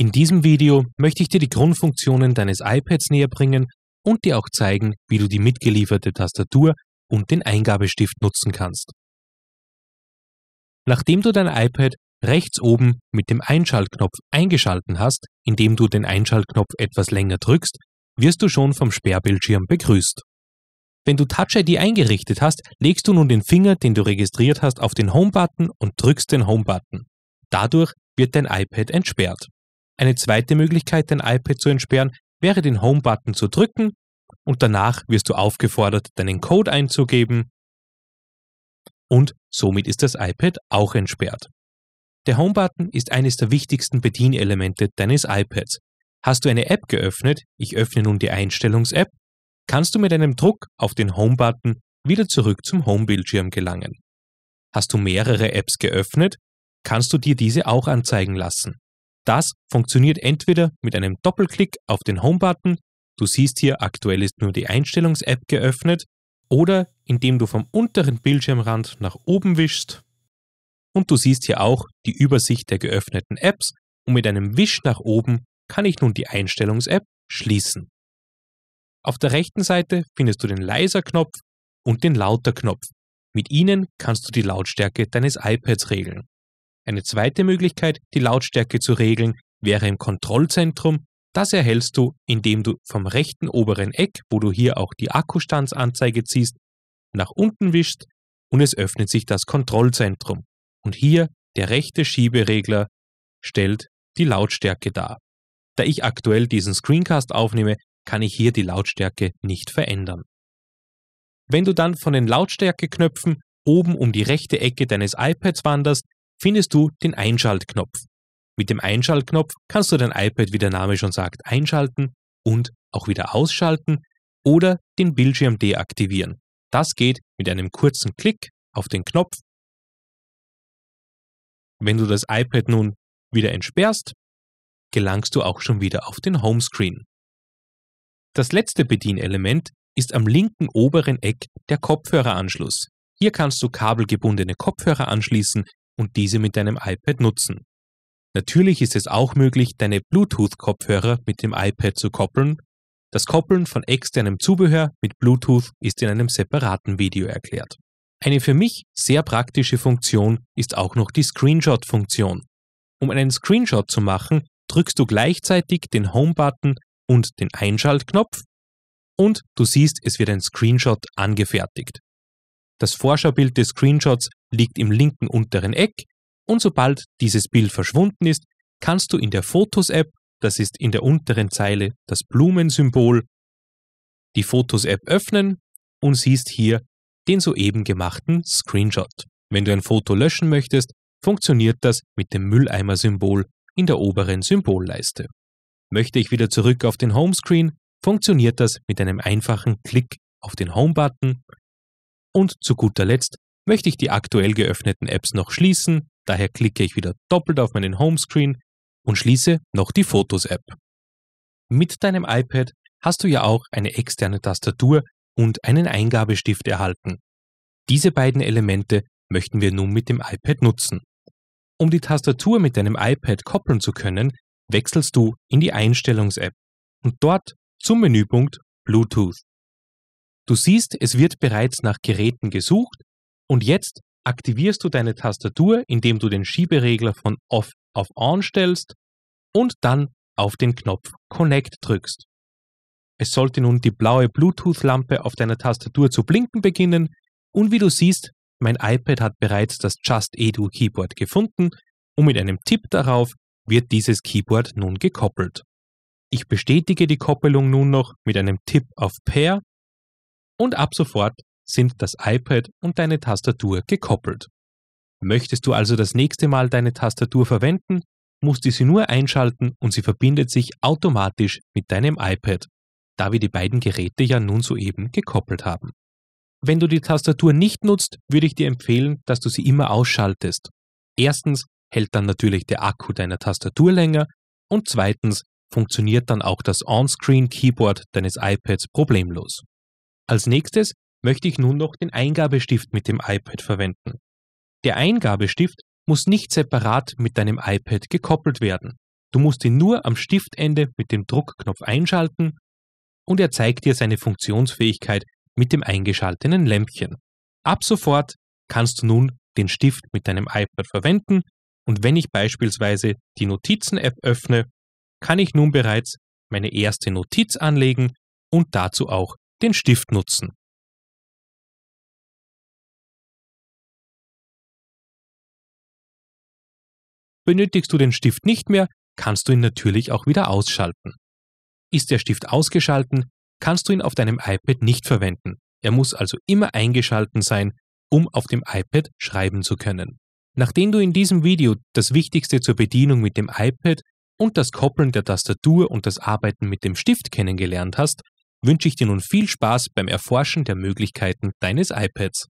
In diesem Video möchte ich dir die Grundfunktionen deines iPads näher bringen und dir auch zeigen, wie du die mitgelieferte Tastatur und den Eingabestift nutzen kannst. Nachdem du dein iPad rechts oben mit dem Einschaltknopf eingeschalten hast, indem du den Einschaltknopf etwas länger drückst, wirst du schon vom Sperrbildschirm begrüßt. Wenn du Touch ID eingerichtet hast, legst du nun den Finger, den du registriert hast, auf den Home-Button und drückst den Home-Button. Dadurch wird dein iPad entsperrt. Eine zweite Möglichkeit, dein iPad zu entsperren, wäre den Home-Button zu drücken und danach wirst du aufgefordert, deinen Code einzugeben und somit ist das iPad auch entsperrt. Der Home-Button ist eines der wichtigsten Bedienelemente deines iPads. Hast du eine App geöffnet, ich öffne nun die Einstellungs-App, kannst du mit einem Druck auf den Home-Button wieder zurück zum Home-Bildschirm gelangen. Hast du mehrere Apps geöffnet, kannst du dir diese auch anzeigen lassen. Das funktioniert entweder mit einem Doppelklick auf den Home-Button, du siehst hier aktuell ist nur die Einstellungs-App geöffnet, oder indem du vom unteren Bildschirmrand nach oben wischst und du siehst hier auch die Übersicht der geöffneten Apps und mit einem Wisch nach oben kann ich nun die Einstellungs-App schließen. Auf der rechten Seite findest du den Leiser-Knopf und den Lauter-Knopf. Mit ihnen kannst du die Lautstärke deines iPads regeln. Eine zweite Möglichkeit, die Lautstärke zu regeln, wäre im Kontrollzentrum. Das erhältst du, indem du vom rechten oberen Eck, wo du hier auch die Akkustandsanzeige ziehst, nach unten wischst und es öffnet sich das Kontrollzentrum. Und hier der rechte Schieberegler stellt die Lautstärke dar. Da ich aktuell diesen Screencast aufnehme, kann ich hier die Lautstärke nicht verändern. Wenn du dann von den Lautstärkeknöpfen oben um die rechte Ecke deines iPads wanderst, findest du den Einschaltknopf. Mit dem Einschaltknopf kannst du dein iPad, wie der Name schon sagt, einschalten und auch wieder ausschalten oder den Bildschirm deaktivieren. Das geht mit einem kurzen Klick auf den Knopf wenn du das iPad nun wieder entsperrst, gelangst du auch schon wieder auf den Homescreen. Das letzte Bedienelement ist am linken oberen Eck der Kopfhöreranschluss. Hier kannst du kabelgebundene Kopfhörer anschließen und diese mit deinem iPad nutzen. Natürlich ist es auch möglich, deine Bluetooth-Kopfhörer mit dem iPad zu koppeln. Das Koppeln von externem Zubehör mit Bluetooth ist in einem separaten Video erklärt. Eine für mich sehr praktische Funktion ist auch noch die Screenshot-Funktion. Um einen Screenshot zu machen, drückst du gleichzeitig den Home-Button und den Einschaltknopf und du siehst, es wird ein Screenshot angefertigt. Das Vorschaubild des Screenshots liegt im linken unteren Eck und sobald dieses Bild verschwunden ist, kannst du in der Fotos-App, das ist in der unteren Zeile das Blumensymbol, die Fotos-App öffnen und siehst hier den soeben gemachten Screenshot. Wenn du ein Foto löschen möchtest, funktioniert das mit dem Mülleimer-Symbol in der oberen Symbolleiste. Möchte ich wieder zurück auf den Homescreen, funktioniert das mit einem einfachen Klick auf den Home-Button. Und zu guter Letzt möchte ich die aktuell geöffneten Apps noch schließen, daher klicke ich wieder doppelt auf meinen Homescreen und schließe noch die Fotos-App. Mit deinem iPad hast du ja auch eine externe Tastatur, und einen Eingabestift erhalten. Diese beiden Elemente möchten wir nun mit dem iPad nutzen. Um die Tastatur mit deinem iPad koppeln zu können, wechselst du in die Einstellungs-App und dort zum Menüpunkt Bluetooth. Du siehst, es wird bereits nach Geräten gesucht und jetzt aktivierst du deine Tastatur, indem du den Schieberegler von Off auf On stellst und dann auf den Knopf Connect drückst. Es sollte nun die blaue Bluetooth-Lampe auf deiner Tastatur zu blinken beginnen und wie du siehst, mein iPad hat bereits das Just Edu Keyboard gefunden und mit einem Tipp darauf wird dieses Keyboard nun gekoppelt. Ich bestätige die Koppelung nun noch mit einem Tipp auf Pair und ab sofort sind das iPad und deine Tastatur gekoppelt. Möchtest du also das nächste Mal deine Tastatur verwenden, musst du sie nur einschalten und sie verbindet sich automatisch mit deinem iPad da wir die beiden Geräte ja nun soeben gekoppelt haben. Wenn du die Tastatur nicht nutzt, würde ich dir empfehlen, dass du sie immer ausschaltest. Erstens hält dann natürlich der Akku deiner Tastatur länger und zweitens funktioniert dann auch das On-Screen-Keyboard deines iPads problemlos. Als nächstes möchte ich nun noch den Eingabestift mit dem iPad verwenden. Der Eingabestift muss nicht separat mit deinem iPad gekoppelt werden. Du musst ihn nur am Stiftende mit dem Druckknopf einschalten und er zeigt dir seine Funktionsfähigkeit mit dem eingeschalteten Lämpchen. Ab sofort kannst du nun den Stift mit deinem iPad verwenden und wenn ich beispielsweise die Notizen-App öffne, kann ich nun bereits meine erste Notiz anlegen und dazu auch den Stift nutzen. Benötigst du den Stift nicht mehr, kannst du ihn natürlich auch wieder ausschalten. Ist der Stift ausgeschalten, kannst du ihn auf deinem iPad nicht verwenden. Er muss also immer eingeschalten sein, um auf dem iPad schreiben zu können. Nachdem du in diesem Video das Wichtigste zur Bedienung mit dem iPad und das Koppeln der Tastatur und das Arbeiten mit dem Stift kennengelernt hast, wünsche ich dir nun viel Spaß beim Erforschen der Möglichkeiten deines iPads.